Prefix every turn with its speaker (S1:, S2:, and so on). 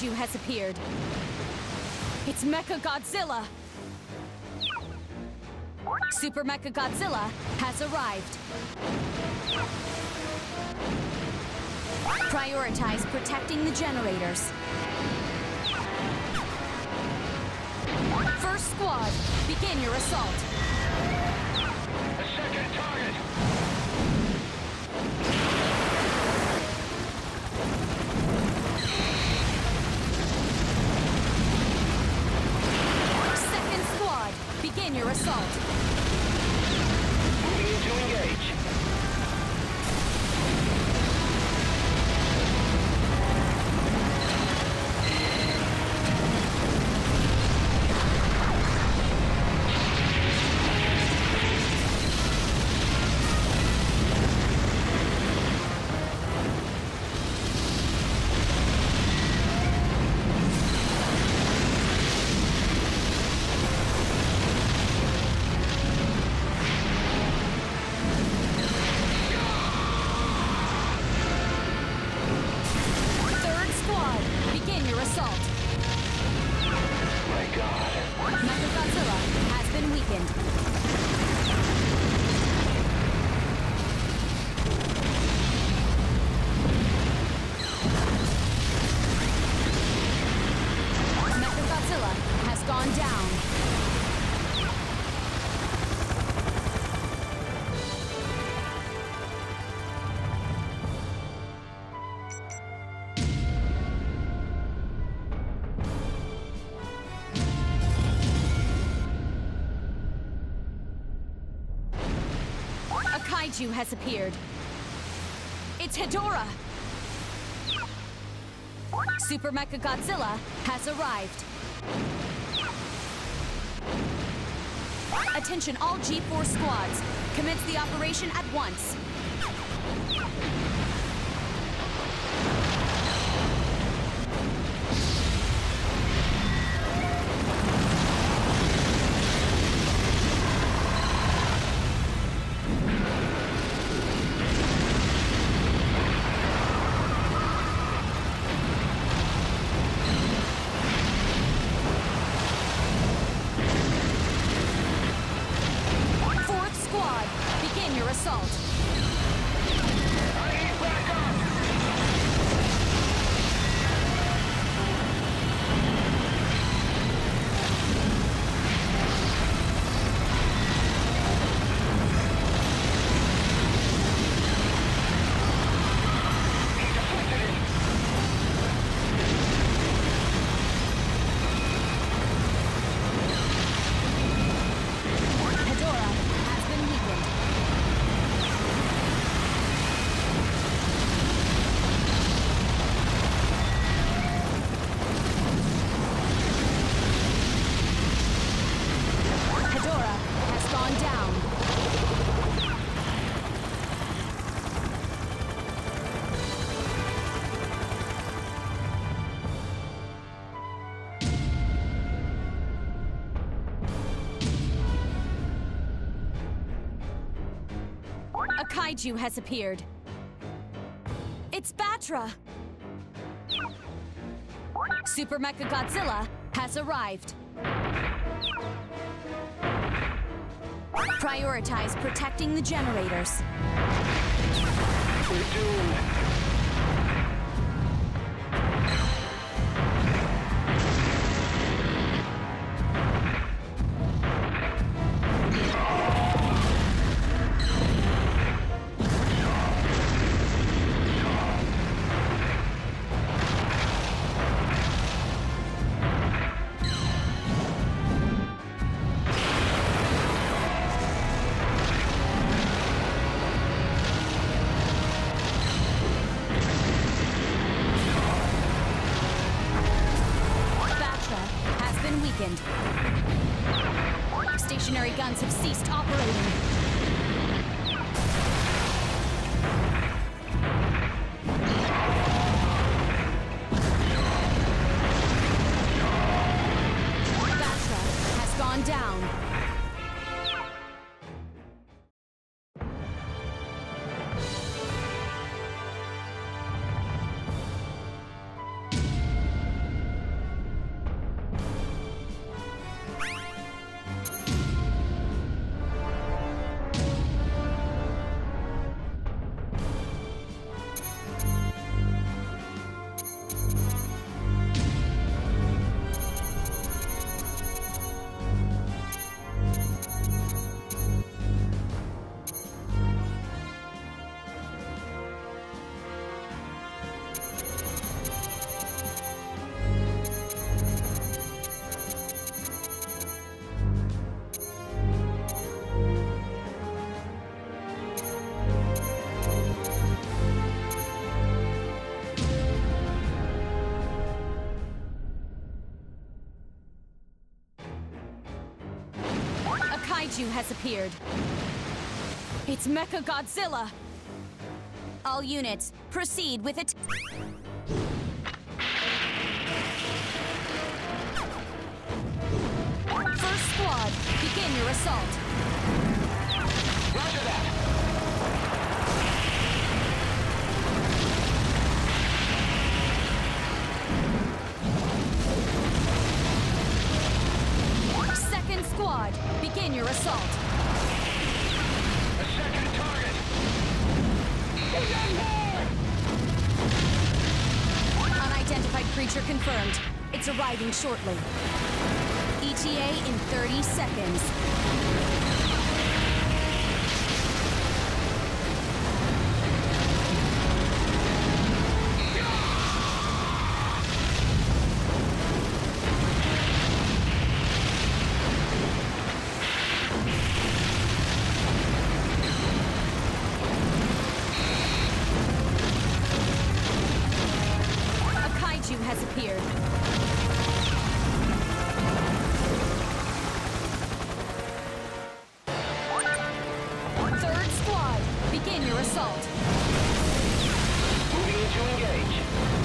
S1: kaiju has appeared. It's Mecha Godzilla! Super Mecha Godzilla has arrived. Prioritize protecting the generators. First squad, begin your assault.
S2: Second target!
S1: Begin your assault.
S2: Moving to engage.
S1: Assault.
S2: My God.
S1: Mechagodzilla has been weakened. Kaiju has appeared. It's Hedorah! Super Mecha Godzilla has arrived. Attention all G-Force squads. Commence the operation at once. Assault. Kaiju has appeared. It's Battra! Super Mecha Godzilla has arrived. Prioritize protecting the generators.
S2: We're doomed.
S1: Has appeared. It's Mecha Godzilla! All units, proceed with it. First squad, begin your assault.
S2: Roger that.
S1: Confirmed. It's arriving shortly. ETA in 30 seconds. Your assault.
S2: Moving to engage.